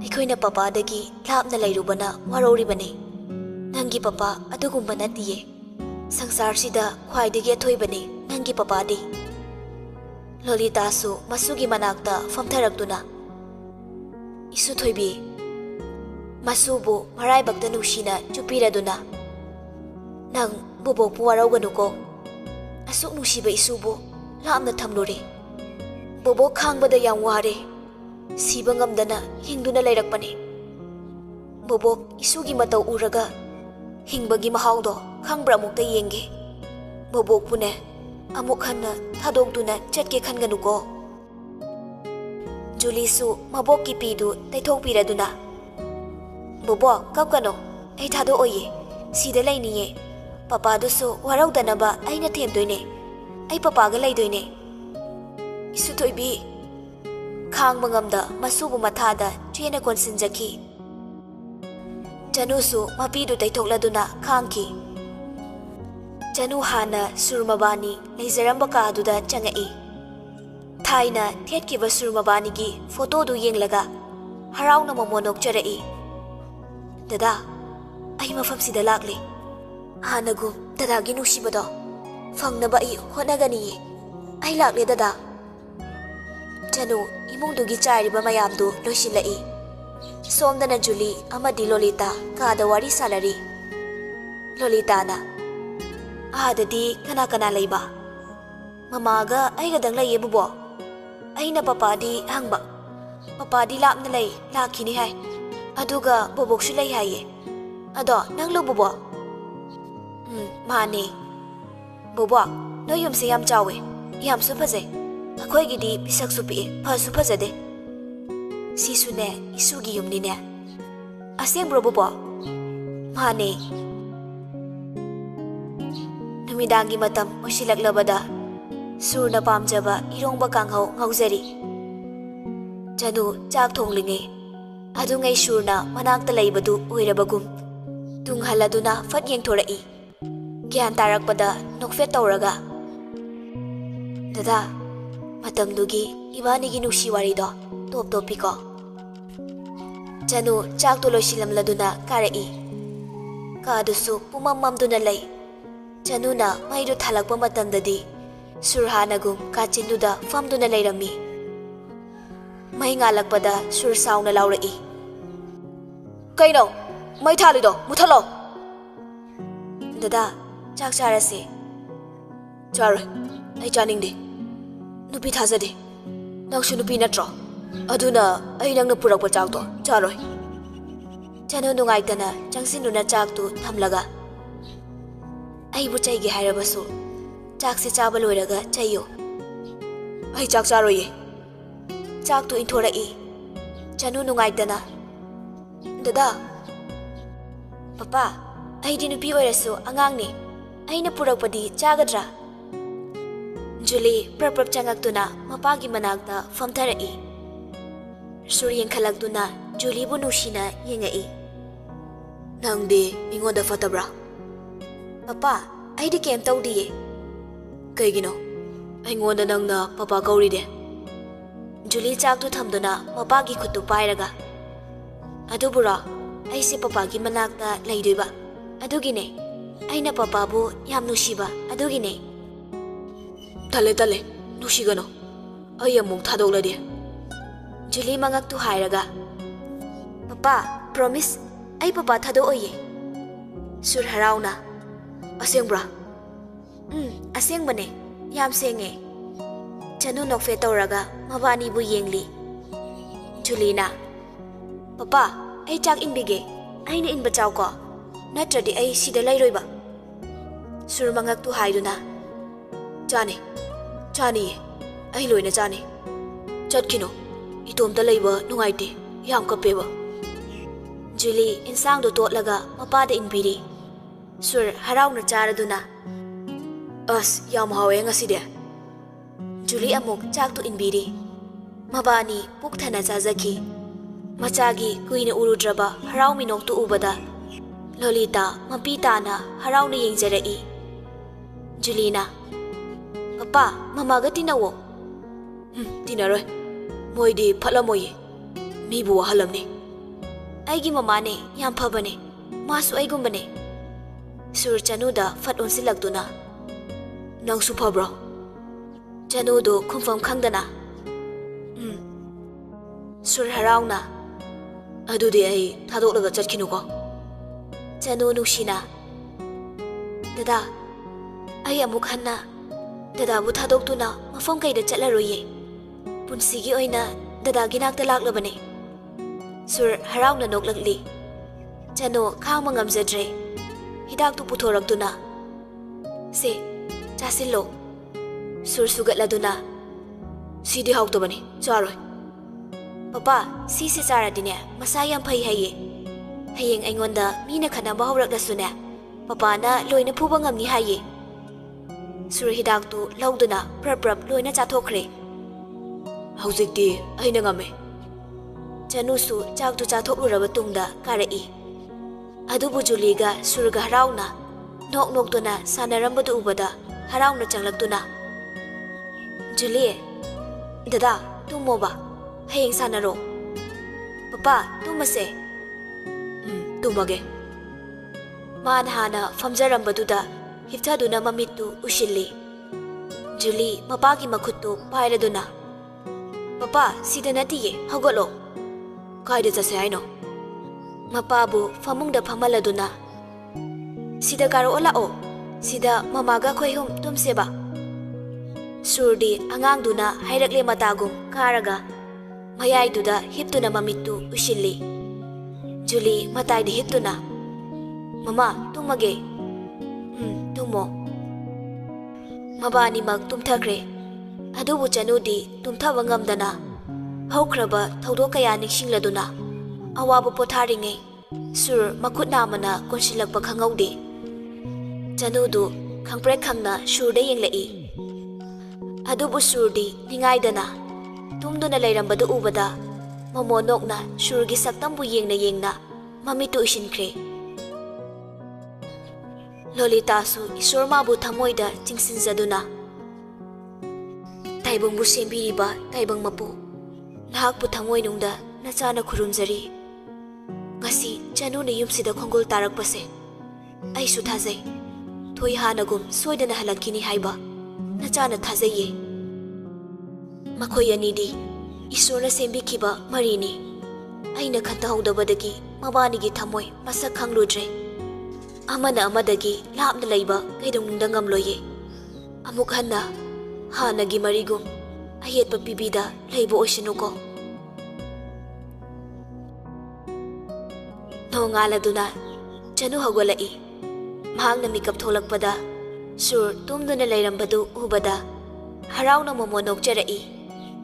ꯑꯩꯈꯣꯏꯅ ꯄꯄꯥꯗꯒꯤ ꯂꯥꯞꯅ ꯂꯩꯔꯨꯕꯅ ꯋꯥꯔꯧꯔꯤꯕꯅꯦ ꯅꯪꯒꯤ ꯄꯄꯥ ꯑꯗꯨꯒꯨꯝꯕ ꯅꯠꯇꯤꯌꯦ ꯁꯪꯁꯥꯔꯁꯤꯗ ꯈ꯭ꯋꯥꯏꯗꯒꯤ ꯑꯊꯣꯏꯕꯅꯦ ꯅꯪꯒꯤ ꯄꯄꯥꯗꯤ ꯂꯣꯂꯤꯇꯥꯁꯨ ꯃꯁꯨꯒꯤ ꯃꯅꯥꯛꯇ ꯐꯝꯊꯔꯛꯇꯨꯅ ꯏꯁꯨ ꯊꯣꯏꯕꯤ ꯃꯁꯨꯕꯨ ꯃꯔꯥꯏꯕꯛꯇ ꯅꯨꯡꯁꯤꯅ ꯆꯨꯞꯄꯤꯔꯗꯨꯅ ꯅꯪ ꯕꯣꯕꯣꯛꯄꯨ ꯋꯥꯔꯧꯒꯅꯨꯀꯣ ꯑꯁꯨꯛ ꯅꯨꯡꯁꯤꯕ ꯏꯁꯨꯕꯨ ꯂꯥꯞꯅ ꯊꯝꯂꯨꯔꯦ ꯕꯣꯕꯣꯛ ꯈꯥꯡꯕꯗ ꯌꯥꯝ ꯋꯥꯔꯦ ꯁꯤꯕ ꯉꯝꯗꯅ ꯍꯤꯡꯗꯨꯅ ꯂꯩꯔꯛꯄꯅꯦ ꯕꯣꯕꯣꯛ ꯏꯁꯨꯒꯤ ꯃꯇꯧ ꯎꯔꯒ ꯍꯤꯡꯕꯒꯤ ꯃꯍꯥꯎꯗꯣ ꯈꯪꯕ꯭ꯔꯥ ꯑꯃꯨꯛꯇ ꯌꯦꯡꯒꯦ ꯕꯣꯕꯣꯛꯄꯨꯅꯦ ꯑꯃꯨꯛ ꯍꯟꯅ ꯊꯥꯗꯣꯛꯇꯨꯅ ꯆꯠꯀꯦ ꯈꯟꯒꯅꯨꯀꯣ ꯖꯨꯂꯤꯁꯨ ꯃꯕꯣꯛꯀꯤ ꯄꯤꯗꯨ ꯇꯩꯊꯣꯛꯄꯤꯔꯗꯨꯅ ꯕꯣꯕꯣꯛ ꯀꯞꯀꯅꯣ ꯑꯩ ꯊꯥꯗꯣꯛꯑꯣꯏꯌꯦ ꯁꯤꯗ ꯂꯩꯅꯤꯌꯦ ꯄꯄꯥꯗꯨꯁꯨ ꯋꯥꯔꯧꯗꯅꯕ ꯑꯩꯅ ꯊꯦꯝꯗꯣꯏꯅꯦ ꯑꯩ ꯄꯄꯥꯒ ꯂꯩꯗꯣꯏꯅꯦ ꯏꯁꯨ ꯊꯣꯏꯕꯤ ꯈꯥꯡꯕ ꯉꯝꯗ ꯃꯁꯨꯕꯨ ꯃꯊꯥꯗ ꯆꯦꯅ ꯀꯣꯟꯁꯤꯟꯖꯈꯤ ꯆꯅꯨꯁꯨ ꯃꯄꯤꯗꯨ ꯇꯩꯊꯣꯛꯂꯗꯨꯅ ꯈꯥꯡꯈꯤ ꯆꯅꯨ ꯍꯥꯟꯅ ꯁꯨꯔꯃꯕꯥꯅꯤ ꯂꯩꯖꯔꯝꯕ ꯀꯥꯗꯨꯗ ꯆꯪꯉꯛꯏ ꯊꯥꯏꯅ ꯊꯦꯠꯈꯤꯕ ꯁꯨꯔꯃꯕꯥꯅꯤꯒꯤ ꯐꯣꯇꯣꯗꯨ ꯌꯦꯡꯂꯒ ꯍꯔꯥꯎꯅ ꯃꯃꯣꯟ ꯅꯣꯛꯆꯔꯛꯏ ꯗꯗꯥ ꯑꯩ ꯃꯐꯝꯁꯤꯗ ꯂꯥꯛꯂꯦ ꯍꯥꯟꯅꯒꯨꯝ ꯗꯗꯥꯒꯤ ꯅꯨꯡꯁꯤꯕꯗꯣ ꯐꯪꯅꯕ ꯑꯩ ꯍꯣꯠꯅꯒꯅꯤꯌꯦ ꯑꯩ ꯂꯥꯛꯂꯦ ꯗꯗꯥ ಧನು ಇಮುಂಗ್ದುಗಿ ಚಾರಿಬ ಮಯಾಮ್ದು ಲೋಯಿಸಿಲ್ಲಇ ಸೋಮ್ದನ ಜುಲಿ ಅಮದಿ ಲೋಲಿತಾ ಕಾದ ವಾಡಿ ಸಾಲರಿ ಲೋಲಿತಾನ ಆದದಿ ಕನಾ ಕನಾ ಲೈಬ ಮಮಾಗ ಐಗದಂಗ್ ಲೈಯೇಬುಬೋ ಐನ ಪಪಾದಿ ಹಂಗ್ಬ ಪಪಾದಿ ಲಾಪ್ನ ಲೈ ಲಾಕಿನಿ ಹೈ ಅದುಗ ಬೊಬೊಕ್ಸು ಲೈ ಹಾಯೆ ಅದೋ ನಂಗ್ ಲೋಬುಬೋ ಹ್ಮ್ ಮಾನೆ ಬೊಬೊ ನೋಯುಮ್ಸೆ ಯಾಮ್ ಚಾವೆ ಯಾಮ್ಸು ಫಜೆ ꯆꯥꯎꯋꯦ ꯌꯥꯝꯁꯨ ꯐꯖꯩ ꯑꯩꯈꯣꯏꯒꯤꯗꯤ ꯄꯤꯁꯛꯁꯨ ꯄꯤꯛꯑꯦ ꯐꯁꯨ ꯐꯖꯗꯦ ꯁꯤꯁꯨꯅꯦ ꯏꯁꯨꯒꯤ ꯌꯨꯝꯅꯤꯅꯦ ꯑꯁꯦꯡꯕ꯭ꯔꯣ ꯕꯣꯕꯣ ꯃꯥꯅꯦ ꯅꯨꯃꯤꯗꯥꯡꯒꯤ ꯃꯇꯝ ꯑꯣꯏꯁꯤꯜꯂꯛꯂꯕꯗ ꯁꯨꯔꯅ ꯄꯥꯝꯖꯕ ꯏꯔꯣꯡꯕ ꯀꯥꯡꯍꯧ ꯉꯧꯖꯔꯤ ꯆꯅꯨ ꯆꯥꯛ ꯊꯣꯡꯂꯤꯉꯩ ꯑꯗꯨꯉꯩ ꯁꯨꯔꯅ ꯃꯅꯥꯛꯇ ꯂꯩꯕꯗꯨ ꯑꯣꯏꯔꯕꯒꯨꯝ ꯇꯨꯡꯍꯜꯂꯗꯨꯅ ꯐꯠ ꯌꯦꯡꯊꯣꯔꯛꯏ ꯒ꯭ꯌꯥꯟ ꯇꯥꯔꯛꯄꯗ ꯅꯣꯛꯐꯦꯠ ꯇꯧꯔꯒ ꯗꯗꯥ ꯃꯇꯝꯗꯨꯒꯤ ꯏꯕꯥꯅꯤꯒꯤ ꯅꯨꯡꯁꯤ ꯋꯥꯔꯤꯗꯣ ꯇꯣꯞ ꯇꯣꯞꯄꯤꯀꯣ ꯆꯅꯨ ꯆꯥꯛꯇꯣ ꯂꯣꯏꯁꯤꯜꯂꯝꯂꯗꯨꯅ ꯀꯥꯔꯛꯏ ꯀꯥꯗꯨꯁꯨ ꯄꯨꯃꯝ ꯃꯝꯗꯨꯅ ꯂꯩ ꯆꯅꯨꯅ ꯃꯩꯗꯨ ꯊꯥꯜꯂꯛꯄ ꯃꯇꯝꯗꯗꯤ ꯁꯨꯔ ꯍꯥꯟꯅꯒꯨꯝ ꯀꯥꯆꯤꯟꯗꯨꯗ ꯐꯝꯗꯨꯅ ꯂꯩꯔꯝꯃꯤ ꯃꯩ ꯉꯥꯜꯂꯛꯄꯗ ꯁꯨꯔ ꯁꯥꯎꯅ ꯂꯥꯎꯔꯛꯏ ꯀꯩꯅꯣ ꯃꯩ ꯊꯥꯜꯂꯤꯗꯣ ꯃꯨꯊꯠꯂꯣ ꯗꯗꯥ ꯆꯥꯛ ꯆꯥꯔꯁꯦ ꯆꯥꯔꯣꯏ ꯑꯩ ꯆꯥꯅꯤꯡꯗꯦ नुपी थाजदे नंसु नुपी नत्रो अदुना अहि नंगन पुरक बचाव तो चारोय चनो नुगाय तना चंगसिन नुना चाक तु थमलगा अहि बुचाई गे हायरबसु चाक से चाबल होयरगा चाहियो अहि चाक चारोय चाक तु इंथोरा ई चनो नुगाय तना दादा पापा अहि दिनु पी होयरसु अंगांग ने अहि न पुरक पदी चागद्रा Julie prab-prab changakduna mapagi yang famtharai. Suryan khalakduna Julie bu nushina yengai. Ya Nangdi foto fatabra. Papa, aidi kem taudiye. da nang nangna papa kau kauride. Julie chaktu thamduna mapagi khuttu pairaga. Adubura, aisi papagi gine ai na papa bu yam nushiba. Adugine. ꯇꯜꯂꯦ ꯇꯜꯂꯦ ꯅꯨꯡꯁꯤꯒꯅꯨ ꯑꯩ ꯑꯃꯨꯛ ꯊꯥꯗꯣꯛꯂꯗꯤ Julie ꯃꯉꯛꯇꯨ ꯍꯥꯏꯔꯒ ꯄꯄꯥ promise ꯑꯩ ꯄꯄꯥ ꯊꯥꯗꯣꯛꯑꯣꯏꯌꯦ ꯁꯨꯔ ꯍꯔꯥꯎꯅ ꯑꯁꯦꯡꯕ꯭ꯔꯥ ꯎꯝ ꯑꯁꯦꯡꯕꯅꯦ ꯌꯥꯝ ꯁꯦꯡꯉꯦ ꯆꯅꯨ ꯅꯣꯛꯐꯦ ꯇꯧꯔꯒ ꯃꯕꯥꯅꯤꯕꯨ ꯌꯦꯡꯂꯤ ꯖꯨꯂꯤꯅ ꯄꯄꯥ ꯑꯩ ꯆꯥꯛ ꯏꯟꯕꯤꯒꯦ ꯑꯩꯅ ꯏꯟꯕ ꯆꯥꯎꯀꯣ ꯅꯠꯇ꯭ꯔꯗꯤ ꯑꯩ ꯁꯤꯗ ꯂꯩꯔꯣꯏꯕ ꯁꯨꯔ ꯃꯉꯛꯇꯨ ꯍꯥꯏꯗꯨꯅ जाने जानिए अही लोने जाने। चटकिनो इतोमता लेब नुआइटे याम कपेब जुली, इंसान दो तोटलगा इन इनपीरी सुर हराउन चारदुना अस याम हावे ngasiде जुली, अमुक, चाक तो चाकतु इनबीरी मबानी पुक्थना जाजकी मचागी कुइन उरुद्रबा हराउ मिनोक्तु तो उबदा लोलिता मपीताना हराउन यिंजरई जुलीना 아빠, 마마가 티나워. 음, 티나래. 뭐이디 팔라 뭐이. 미부와 할람니. 아이기 마마네, 얌파바네. 마수 아이군바네. 술 자누다 fatun silakduna. Nang su pabro. Janudo kumfam kangdana. Hmm. Sur harauna. Adudi ai thadoklaga chatkinuko. Janu nushina. Dada, ai amuk hanna. ꯗꯗꯥꯕꯨ ꯊꯥꯗꯣꯛꯇꯨꯅ ꯃꯐꯝ ꯀꯩꯗ ꯆꯠꯂꯔꯣꯏꯌꯦ ꯄꯨꯟꯁꯤꯒꯤ ꯑꯣꯏꯅ ꯗꯗꯥꯒꯤ ꯅꯥꯛꯇ ꯂꯥꯛꯂꯕꯅꯦ ꯁꯨꯔ ꯍꯔꯥꯎꯅ ꯅꯣꯛꯂꯛꯂꯤ ꯆꯅꯨ ꯈꯥꯡꯕ ꯉꯝꯖꯗ꯭ꯔꯦ ꯍꯤꯗꯥꯛꯇꯨ ꯄꯨꯊꯣꯔꯛꯇꯨꯅ ꯁꯦ ꯆꯥꯁꯤꯜꯂꯣ ꯁꯨꯔ ꯁꯨꯒꯠꯂꯗꯨꯅ ꯁꯤꯗꯤ ꯍꯥꯎꯇꯕꯅꯤ ꯆꯥꯔꯣꯏ ꯄꯄꯥ ꯁꯤꯁꯦ ꯆꯥꯔꯗꯤꯅꯦ ꯃꯁꯥ ꯌꯥꯝ ꯐꯩ ꯍꯥꯏꯌꯦ ꯍꯌꯦꯡ ꯑꯩꯉꯣꯟꯗ ꯃꯤꯅ ꯈꯠꯅꯕ ꯍꯧꯔꯛꯂꯁꯨꯅꯦ ꯄꯄꯥꯅ ꯂꯣꯏꯅ ꯐꯨꯕ ꯉꯝꯅꯤ ꯍꯥꯏꯌꯦ ꯁꯨꯔ ꯍꯤꯗꯥꯛꯇꯨ ꯂꯧꯗꯨꯅ ꯄ꯭ꯔꯞ ꯄ꯭ꯔꯞ ꯂꯣꯏꯅ ꯆꯥꯊꯣꯛꯈ꯭ꯔꯦ ꯍꯧꯖꯤꯛꯇꯤ ꯑꯩꯅ ꯉꯝꯃꯦ ꯆꯅꯨꯁꯨ ꯆꯥꯛꯇꯨ ꯆꯥꯊꯣꯛꯂꯨꯔꯕ ꯇꯨꯡꯗ ꯀꯥꯔꯛꯏ ꯑꯗꯨꯕꯨ ꯖꯨꯂꯤꯒ ꯁꯨꯔꯒ ꯍꯔꯥꯎꯅ ꯅꯣꯛ ꯅꯣꯛꯇꯨꯅ ꯁꯥꯟꯅꯔꯝꯕꯗꯨ ꯎꯕꯗ ꯍꯔꯥꯎꯅ ꯆꯪꯂꯛꯇꯨꯅ ꯖꯨꯂꯤ ꯗꯗꯥ ꯇꯨꯝꯃꯣꯕ ꯍꯌꯦꯡ ꯁꯥꯟꯅꯔꯣ ꯄꯄꯥ ꯇꯨꯝꯃꯁꯦ ꯎꯝ ꯇꯨꯝꯃꯒꯦ ꯃꯥꯅ ꯍꯥꯟꯅ ꯐꯝꯖꯔꯝꯕꯗꯨꯗ ꯍꯤꯞꯊꯗꯨꯅ ꯃꯃꯤꯠꯇꯨ ꯎꯏꯁꯤꯜꯂꯤ ꯖꯨꯂꯤ ꯃꯄꯥꯒꯤ ꯃꯈꯨꯠꯇꯨ ꯄꯥꯏꯔꯗꯨꯅ ꯄꯄꯥ ꯁꯤꯗ ꯅꯠꯇꯤꯌꯦ ꯍꯧꯒꯠꯂꯣ ꯀꯥꯏꯗ ꯆꯠꯁꯦ ꯍꯥꯏꯅꯣ ꯃꯄꯥꯕꯨ ꯐꯃꯨꯡꯗ ꯐꯝꯍꯜꯂꯗꯨꯅ ꯁꯤꯗ ꯀꯥꯔꯛꯑꯣ ꯂꯥꯛꯑꯣ ꯁꯤꯗ ꯃꯃꯥꯒ ꯑꯩꯈꯣꯏ ꯍꯨꯝ ꯇꯨꯝꯁꯦꯕ ꯁꯨꯔꯗꯤ ꯑꯉꯥꯡꯗꯨꯅ ꯍꯩꯔꯛꯂꯦ ꯃꯇꯥꯒꯨꯝ ꯀꯥꯔꯒ ꯃꯌꯥꯏꯗꯨꯗ ꯍꯤꯞꯇꯨꯅ ꯃꯃꯤꯠꯇꯨ ꯎꯏꯁꯤꯜꯂꯤ ꯖꯨꯂꯤ ꯃꯇꯥꯏꯗ ꯍꯤꯞꯇꯨꯅ ꯃꯃꯥ ꯇꯨꯝꯃꯒꯦ ತುಮೋ ಮಬಾನಿಮಗ್ ತುಂಬ್ಥಗ್ರೆ ಅದುಬು ಚನುದಿ ತುಂಬ್ಥವ ಗಮ್ದನ ಹೌಖ್ರಬ ಥೌದೋ ಕಯಾ ನಿಕ್ಷಿಂಗ್ಲದುನ ಅವಾಬು ಪೋಥಾರಿಂಗೈ ಸುರ್ ಮಕುತ್ ನಾಮನ ಕುನ್ಶಿಲಕ್ಪ ಖಂಗೌದೆ ಚನುದು ಖಂಗ್ಪ್ರೆ ಖಂಗ್ನ ಸುರ್ಡೆ ಯಂಗ್ಲಇ ಅದುಬು ಸುರ್ದಿ ನಿಂಗಾಯ್ದನ ತುಂಬ್ದುನ ಲೈರಂಬದು ಉಬದ ಮಮೋ ನೋಕ್ನ ಸುರ್ಗಿ ಸಕ್ತಂಬು ಯಂಗ್ನ ಯಂಗ್ನ ಮಮಿತು ಇಶಿನ್ಖ್ರೆ ꯂꯣꯂꯤꯇꯥꯁꯨ ꯏꯁꯣꯔ ꯃꯥꯕꯨ ꯊꯃꯣꯏꯗ ꯆꯤꯡꯁꯤꯟꯖꯗꯨꯅ ꯇꯥꯏꯕꯪꯕꯨ ꯁꯦꯝꯕꯤꯔꯤꯕ ꯇꯥꯏꯕꯪ ꯃꯄꯨ ꯅꯍꯥꯛꯄꯨ ꯊꯃꯣꯏꯅꯨꯡꯗ ꯅꯆꯥꯅ ꯈꯨꯔꯨꯝꯖꯔꯤ ꯉꯁꯤ ꯆꯅꯨꯅ ꯌꯨꯝꯁꯤꯗ ꯈꯣꯡꯒꯨꯜ ꯇꯥꯔꯛꯄꯁꯦ ꯑꯩꯁꯨ ꯊꯥꯖꯩ ꯊꯣꯏ ꯍꯥꯟꯅꯒꯨꯝ ꯁꯣꯏꯗꯅ ꯍꯜꯂꯛꯈꯤꯅꯤ ꯍꯥꯏꯕ ꯅꯆꯥꯅ ꯊꯥꯖꯩꯌꯦ ꯃꯈꯣꯏ ꯑꯅꯤꯗꯤ ꯏꯁꯣꯔꯅ ꯁꯦꯝꯕꯤꯈꯤꯕ ꯃꯔꯤꯅꯤ ꯑꯩꯅ ꯈꯟꯊꯍꯧꯗꯕꯗꯒꯤ ꯃꯕꯥꯅꯤꯒꯤ ꯊꯃꯣꯏ ꯃꯁꯛ ꯈꯪꯂꯨꯗ꯭ꯔꯦ ꯑꯃꯅ ꯑꯃꯗꯒꯤ ꯂꯥꯞꯅ ꯂꯩꯕ ꯀꯩꯗꯧꯅꯨꯡꯗ ꯉꯝꯂꯣꯏꯌꯦ ꯑꯃꯨꯛ ꯍꯟꯅ ꯍꯥꯟꯅꯒꯤ ꯃꯔꯤꯒꯨꯝ ꯑꯌꯦꯠꯄ ꯄꯤꯕꯤꯗ ꯂꯩꯕ ꯑꯣꯏꯁꯅꯨꯀꯣ ꯅꯣꯡꯉꯥꯜꯂꯗꯨꯅ ꯆꯅꯨ ꯍꯧꯒꯠꯂꯛꯏ ꯃꯍꯥꯛꯅ ꯃꯤꯀꯞ ꯊꯣꯛꯂꯛꯄꯗ ꯁꯨꯔ ꯇꯨꯝꯗꯨꯅ ꯂꯩꯔꯝꯕꯗꯨ ꯎꯕꯗ ꯍꯔꯥꯎꯅ ꯃꯣꯃꯣ ꯅꯣꯛꯆꯔꯛꯏ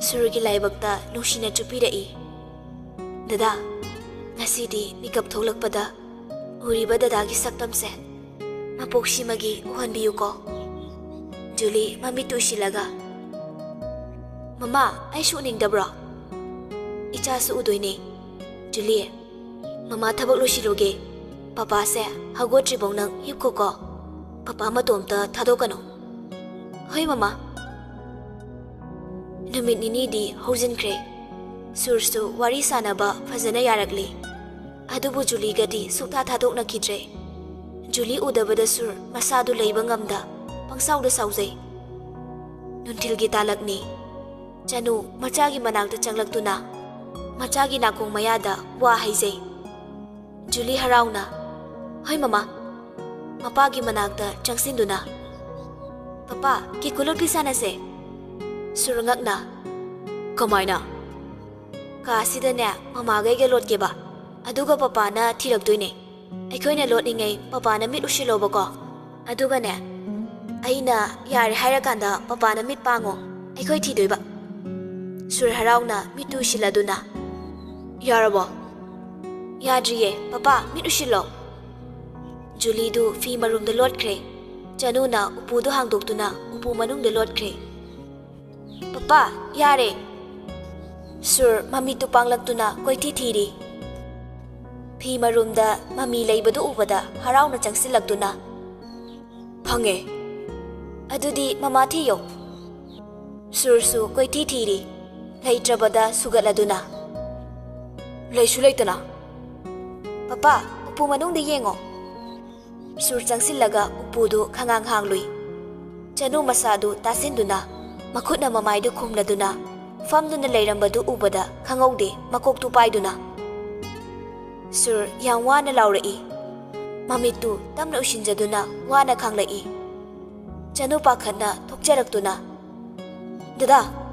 ꯁꯨꯔꯒꯤ ꯂꯥꯏꯕꯛꯇ ꯅꯨꯡꯁꯤꯅ ꯆꯨꯞꯄꯤꯔꯛꯏ ꯗꯗꯥ ꯉꯁꯤꯗꯤ ꯃꯤꯀꯞ ꯊꯣꯛꯂꯛꯄꯗ ꯎꯔꯤꯕ ꯗꯗꯥꯒꯤ ꯁꯛꯇꯝꯁꯦ ꯃꯄꯣꯛꯁꯤꯃꯒꯤ ꯎꯍꯟꯕꯤꯌꯨꯀꯣ ꯖꯨꯂꯤ ꯃꯃꯤꯠ ꯎꯏꯁꯤꯜꯂꯒ ꯃꯃꯥ ꯑꯩꯁꯨ ꯎꯅꯤꯡꯗꯕ꯭ꯔꯣ ꯏꯆꯥꯁꯨ ꯎꯗꯣꯏꯅꯦ ꯖꯨꯂꯤ ꯃꯃꯥ ꯊꯕꯛ ꯂꯣꯏꯁꯤꯜꯂꯨꯒꯦ ꯄꯄꯥꯁꯦ ꯍꯧꯒꯠꯇ꯭ꯔꯤꯐꯧ ꯅꯪ ꯍꯤꯞꯈꯣꯀꯣ ꯄꯄꯥ ꯃꯇꯣꯝꯇ ꯊꯥꯗꯣꯛꯀꯅꯨ ꯍꯣꯏ ꯃꯃꯥ ꯅꯨꯃꯤꯠ ꯅꯤꯅꯤꯗꯤ ꯍꯧꯖꯤꯟꯈ꯭ꯔꯦ ꯁꯨꯔꯁꯨ ꯋꯥꯔꯤ ꯁꯥꯟꯅꯕ ꯐꯖꯅ ꯌꯥꯔꯛꯂꯤ ꯑꯗꯨꯕꯨ ꯖꯨꯂꯤꯒꯗꯤ ꯁꯨꯛꯊꯥ ꯊꯥꯗꯣꯛꯅꯈꯤꯗ꯭ꯔꯦ ꯖꯨꯂꯤ ꯎꯗꯕꯗ ꯁꯨꯔ ꯃꯁꯥꯗꯨ ꯂꯩꯕ ꯉꯝꯗ ꯄꯪꯁꯥꯎꯗ ꯁꯥꯎꯖꯩ ꯅꯨꯡꯊꯤꯜꯒꯤ ꯇꯥꯂꯛꯅꯤ ꯆꯅꯨ ꯃꯆꯥꯒꯤ ꯃꯅꯥꯛꯇ ꯆꯪꯂꯛꯇꯨꯅ ꯃꯆꯥꯒꯤ ꯅꯥꯀꯣꯡ ꯃꯌꯥꯗ ꯋꯥ ꯍꯩꯖꯩ ꯖꯨꯂꯤ ꯍꯔꯥꯎꯅ ꯍꯣꯏ ꯃꯃꯥ ꯃꯄꯥꯒꯤ ꯃꯅꯥꯛꯇ ꯆꯪꯁꯤꯟꯗꯨꯅ ꯄꯄꯥ ꯀꯤꯀꯨꯂꯣꯠꯄꯤ ꯁꯥꯟꯅꯁꯦ ꯁꯨꯔ ꯉꯛꯅ ꯀꯃꯥꯏꯅ ꯀꯥꯁꯤꯗꯅꯦ ꯃꯃꯥꯒꯩꯒ ꯂꯣꯠꯀꯦꯕ aduga papa na thi thirak duine akhoi na lot ingai papa na mit usilo ba ko aduga ne aina yar haira kanda papa na mit pango akhoi thi doi ba sur harau na mit usila duna yarabo yadriye papa mit usilo Julie du phi marum da lot kre chanu na upu du hang dok tuna upu manung da lot kre papa yare sur mami tu pang lak tuna koi thi thi đi ꯃꯔꯨꯝꯗ ꯃꯃꯤ ꯂꯩꯕꯗꯨ ꯎꯕꯗ ꯍꯔꯥꯎꯅ ꯆꯪꯁꯤꯜꯂꯛꯇꯨꯅ ꯐꯪꯉꯦ ꯑꯗꯨꯗꯤ ꯃꯃꯥ ꯊꯤꯌꯣ ꯁꯨꯔꯁꯨ ꯀꯣꯏꯊꯤ ꯊꯤꯔꯤ ꯂꯩꯇ꯭ꯔꯕꯗ ꯁꯨꯒꯠꯂꯗꯨꯅ ꯂꯩꯁꯨ ꯂꯩꯇꯅ ꯄꯄꯥ ꯎꯄꯨ ꯃꯅꯨꯡꯗ ꯌꯦꯡꯉꯣ ꯁꯨꯔ ꯆꯪꯁꯤꯜꯂꯒ ꯎꯄꯨꯗꯨ ꯈꯪꯍꯥꯡ ꯍꯥꯡꯂꯨꯏ ꯆꯅꯨ ꯃꯁꯥꯗꯨ ꯇꯥꯁꯤꯟꯗꯨꯅ ꯃꯈꯨꯠꯅ ꯃꯃꯥꯏꯗꯨ ꯈꯨꯝꯂꯗꯨꯅ ꯐꯝꯗꯨꯅ ꯂꯩꯔꯝꯕꯗꯨ ꯎꯕꯗ ꯈꯪꯍꯧꯗꯦ ꯃꯀꯣꯛꯇꯨ ꯄꯥꯏꯗꯨꯅ sur yang wa na law ri mami tu tam no shin jaduna wa na khang lai chanu pa khanna thok charak tu na dada